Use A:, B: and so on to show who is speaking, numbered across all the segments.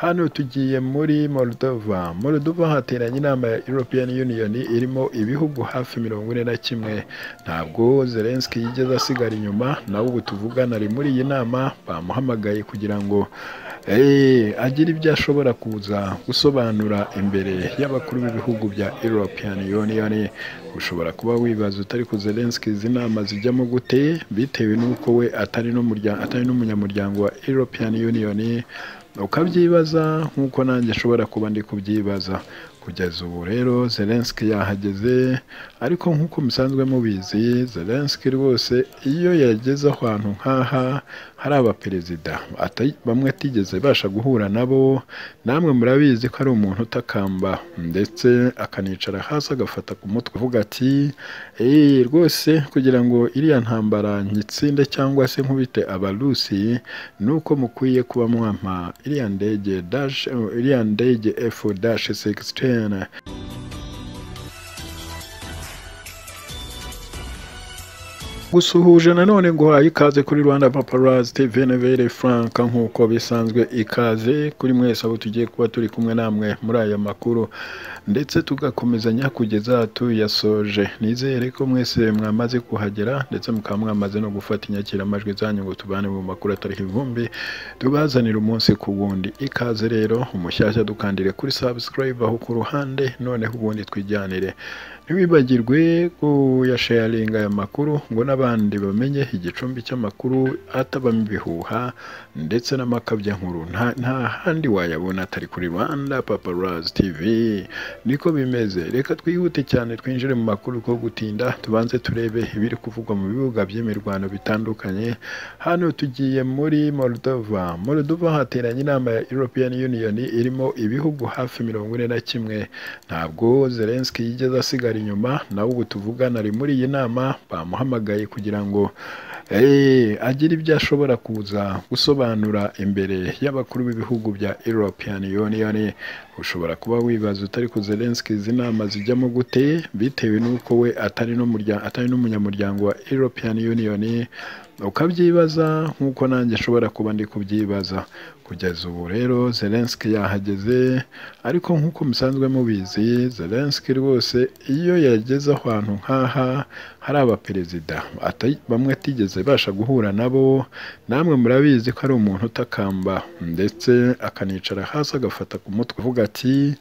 A: hano tugiye muri Moldova. Moldova hateranye inama ya European Union irimo ibihugu hafi mirongo ine na kimwe. Ntabwo Zelensky yigeze asigara inyuma nawe ubu tuvugana ari muri iyi nama bamuhamagaye kugira ngo agire ibyo ashobora kuza gusobanura imbere y'abakuru b'ibihugu bya European Union. Ushobora kuba wibaza utari ku Zelensky izi nama zijyamo gute? Bitewe n'uko we atari n'umunyamuryango wa European Union. Ukabyibaza nk'uko nanjye nshobora kuba ndi kubyibaza. Kugeza ubu rero Zelensky yahageze ariko nk'uko musanzwe mubizi Zelensky rwose iyo yageze ahantu nk'aha hari abaperezida bamwe atigeze basha guhura nabo namwe murabizi ko ari umuntu utakamba. Ndetse akanicara hasi agafata ku mutwe avuga ati rwose kugira ngo iriya ntambara nkitsinde cyangwa se nkubite abarusi ni uko mukwiye kuba mwampa iriya ndege iriya ndege efu dashi sekisiteni gusuhuje nanone ngo uhaye ikaze kuri rwanda paparazi tv nevere frank nk'uko bisanzwe ikaze kuri mwese abo tugiye kuba turi kumwe namwe muri aya makuru. Ndetse tugakomezanya kugeza tuyasoje. Nizere ko mwese mwamaze kuhagera ndetse mukaba mwamaze no gufata inyakiramajwi zanyu ngo tubane mu makuru atariho ivumbi tubazanira umunsi ku wundi. Ikaze rero umushyashya dukandire kuri subscribe aho ku ruhande noneho ubundi twijyanire ntiwibagirwe kuyasharinga aya makuru ngo n'abandi bamenye igicumbi cy'amakuru atabamo ibihuha ndetse n'amakabya nkuru nta handi wayabona atari kuri rwanda paparazi tv niko bimeze. Reka twihute cyane twinjire mu makuru ko gutinda tubanze turebe ibiri kuvugwa mu bibuga by'imirwano bitandukanye. Hano tugiye muri Moldova. Moldova hateranye inama ya European Union irimo ibihugu hafi mirongo ine na kimwe. Ntabwo Zelensky yigeze asigara inyuma nawe ubu tuvugana ari muri iyi nama bamuhamagaye kugira ngo agire ibyo ashobora kuza gusobanura imbere y'abakuru b'ibihugu bya European Union ushobora kuba wibaza utari ku Zelensky izi nama zijyamo gute? Bitewe n'uko we atari n'umunyamuryango wa European Union. Ukabyibaza nk'uko nanjye nshobora kuba ndi kubyibaza. Kugeza ubu rero Zelensky yahageze ariko nk'uko musanzwe mubizi Zelensky rwose iyo yageze ahantu nk'aha hari abaperezida bamwe atigeze basha guhura nabo. Namwe murabizi ko ari umuntu utakamba ndetse akanicara hasi agafata ku mutwe avuga ati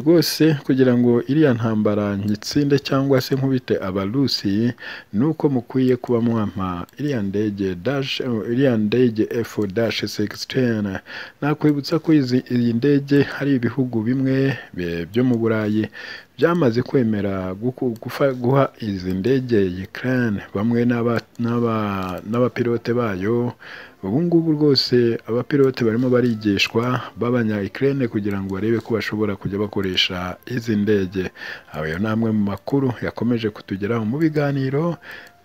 A: rwose kugira ngo iriya ntambara nkitsinde cyangwa se nkubite abarusi ni uko mukwiye kuba mwampa iriya ndege iriya ndege efu dashi sekisiteni nakwibutsa ko iyi ndege hari ibihugu bimwe byo mu burayi. Byamaze kwemera guha izi ndege Ukraine bamwe n'abapilote bayo. Ubu ngubu rwose abapilote barimo barigishwa b'abanya Ukraine kugira ngo barebe ko bashobora kujya bakoresha izi ndege. Ayo ni amwe mu makuru yakomeje kutugeraho mu biganiro.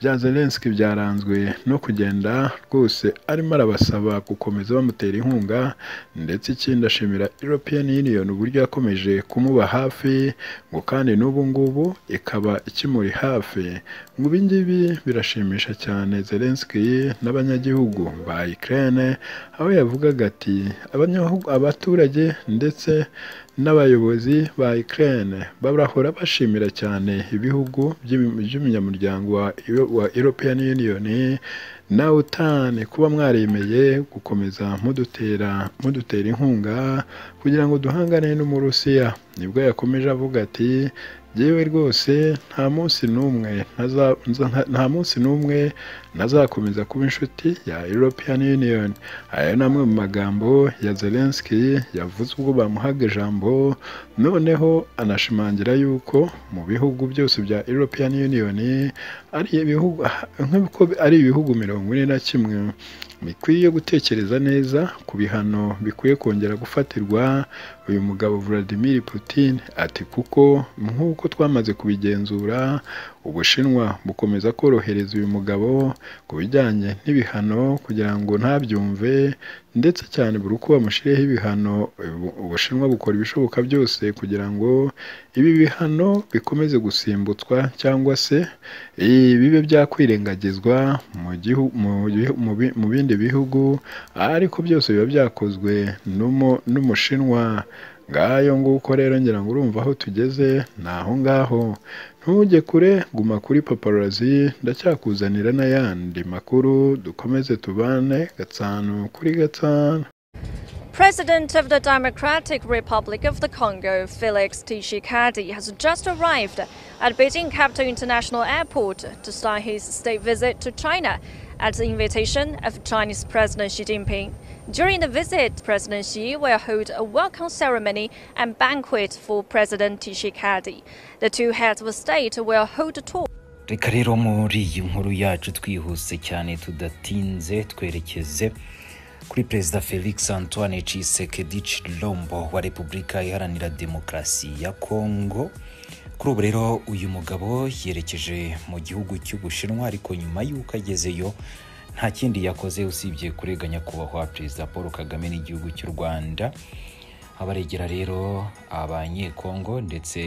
A: Bya Zelensky byaranzwe no kugenda rwose arimo arabasaba gukomeza bamutera inkunga ndetse ikindi ashimira European Union uburyo yakomeje kumuba hafi ngo kandi n'ubu ngubu ikaba ikimuri hafi. Ngo ibi ngibi birashimisha cyane Zelensky n'abanyagihugu ba Ukraine aho yavugaga ati abaturage ndetse n'abayobozi ba Ukraine barahora bashimira cyane ibihugu by'umunyamuryango wa European Union na OTAN kuba mwaremeye gukomeza mudutera mudutera inkunga kugira ngo duhangane n'umurusiya. Nibwo yakomeje avuga ati yewe rwose nta munsi n'umwe nta munsi n'umwe nazakomeza kuba inshuti ya European Union. Aya ni amwe mu magambo ya Zelensky yavuze ubwo bamuhaga ijambo. Noneho anashimangira yuko mu bihugu byose bya European Union ari ibihugu ari ibihugu mirongo ine na kimwe. Bikwiye gutekereza neza ku bihano bikwiye kongera gufatirwa uyu mugabo Vladimir Putin ati kuko nk'uko twamaze kubigenzura ubushinwa bukomeza korohereza uyu mugabo ku bijyanye n'ibihano kugira ngo ntabyumve ndetse cyane buri uko bamushyiriyeho ibihano ubushinwa bukora ibishoboka byose kugira ngo ibi bihano bikomeze gusimbutswa cyangwa se bibe byakwirengagizwa mu bindi bihugu ariko byose biba byakozwe n'umushinwa. Ngayo nguko rero ngira ngo urumva aho tugeze ni aho ngaho. Ntujye kure guma kuri paparazi ndacyakuzanira n'ayandi makuru. Dukomeze tubane gatanu kuri gatanu
B: President of the Democratic Republic of the Congo, Felix Tshisekedi, has just arrived at Beijing Capital International Airport to start his state visit to China. At the invitation of Chinese President Xi Jinping. During the visit, President Xi will hold a welcome ceremony and banquet for President Tshisekedi. The two heads of state will hold a tour.
C: reka rero muri iyi nkuru yacu twihuse cyane tudatinze twerekeze kuri perezida felix antoine Chilombo wa repubulika iharanira demokarasi ya kongo kuri ubu rero uyu mugabo yerekeje mu gihugu cy'ubushinwa ariko nyuma y'uko agezeyo nta kindi yakoze usibye kurega nyakubahwa perezida paul kagame n'igihugu cy'u rwanda. Abaregera rero abanyekongo ndetse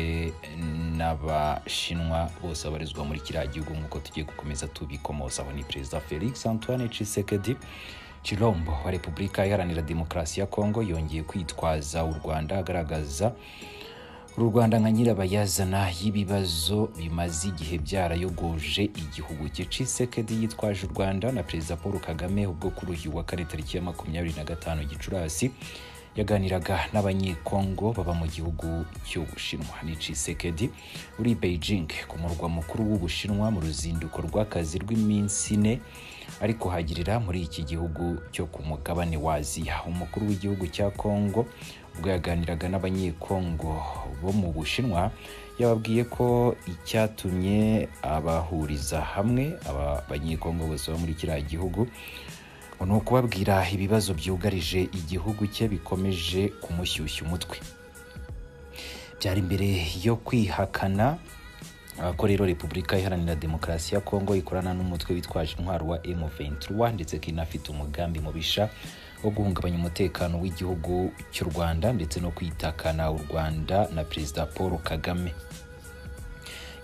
C: n'abashinwa bose babarizwa muri kiriya gihugu nk'uko tugiye gukomeza tubikomozaho. Ni perezida felix antoine Tshisekedi Chilombo wa repubulika iharanira demokarasi ya kongo yongeye kwitwaza u rwanda agaragaza uru rwanda nka nyirabayazana y'ibibazo bimaze igihe byarayogoje igihugu cye Tshisekedi yitwaje u rwanda na perezida paul kagame ubwo kuri uyu wa kane tariki ya makumyabiri na gatanu gicurasi yaganiraga n'abanyekongo baba mu gihugu cy'ubushinwa. Ni Tshisekedi uri Beijing ku murwa mukuru w'ubushinwa mu ruzinduko rw'akazi rw'iminsi ine ari kuhagirira muri iki gihugu cyo ku mugabane wa aziya umukuru w'igihugu cya kongo ubwo yaganiraga n'abanyekongo bo mu bushinwa yababwiye ko icyatumye abahuriza hamwe aba banyekongo bose bo muri kiriya gihugu ni ukubabwira ibibazo byugarije igihugu cye bikomeje kumushyushya umutwe. Byari imbere yo kwihakana ko rero repubulika iharanira demokarasi ya kongo ikorana n'umutwe witwaje intwaro wa M23 ndetse ko inafite umugambi mubisha wo guhungabanya umutekano w'igihugu cy'u rwanda ndetse no kwitakana u rwanda na perezida paul kagame.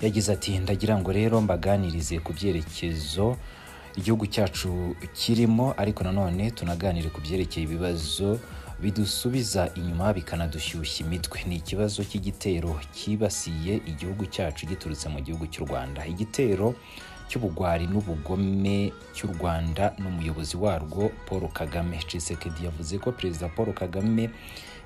C: Yagize ati ndagira ngo rero mbaganirize ku byerekezo igihugu cyacu kirimo ariko nanone tunaganire ku byerekeye ibibazo bidusubiza inyuma bikanadushyushya imitwe. Ni ikibazo cy'igitero cyibasiye igihugu cyacu giturutse mu gihugu cy'u rwanda. Igitero cy'ubugwari n'ubugome cy'u rwanda n'umuyobozi warwo paul kagame. Tshisekedi yavuze ko perezida paul kagame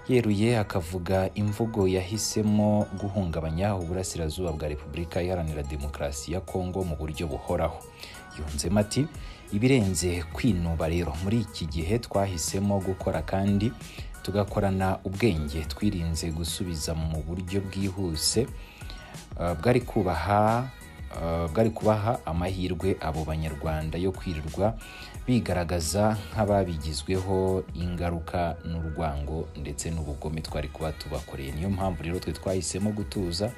C: yeruye akavuga imvugo yahisemo guhungabanya uburasirazuba bwa repubulika iharanira demokarasi ya kongo mu buryo buhoraho. Yunzemo ati ibirenze kwinuba rero muri iki gihe twahisemo gukora kandi tugakorana ubwenge. Twirinze gusubiza mu buryo bwihuse bwari kubaha bwari kubaha amahirwe abo banyarwanda yo kwirirwa bigaragaza nk'ababigizweho ingaruka n'urwango ndetse n'ubugome twari kuba tubakoreye. Niyo mpamvu rero twe twahisemo gutuza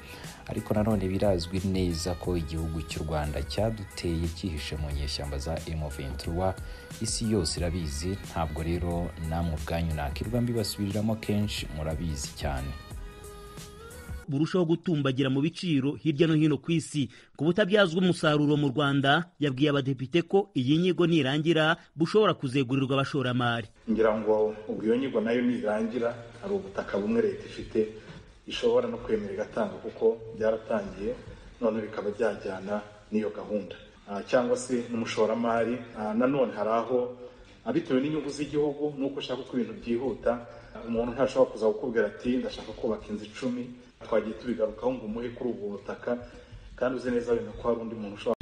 C: ariko nanone birazwi neza ko igihugu cy'u rwanda cyaduteye cyihishe mu nyeshyamba za M23. Isi yose irabizi ntabwo rero namwe ubwanyu nakirwa mbibasubiriramo kenshi murabizi cyane.
D: Burushaho gutumbagira mu biciro hirya no hino ku isi. Ku butabyazwa umusaruro mu rwanda yabwiye abadepite ko iyi nyigo nirangira bushobora kuzegurirwa abashoramari.
E: Ngira ngo ubwo iyo nyigo na yo nirangira hari ubutaka bumwe leta ifite ishobora no kwemera igatanga kuko byaratangiye none bikaba byajyana n'iyo gahunda. Cyangwa se n'umushoramari nanone hari aho bitewe n'inyungu z'igihugu n'uko ushaka ko ibintu byihuta umuntu ntashobora kuza kukubwira ati ndashaka kubaka inzu icumi. Twagiye tubigarukaho ngo umuhe kuri ubwo butaka. Kandi uzi neza ko hari undi muntu ushobora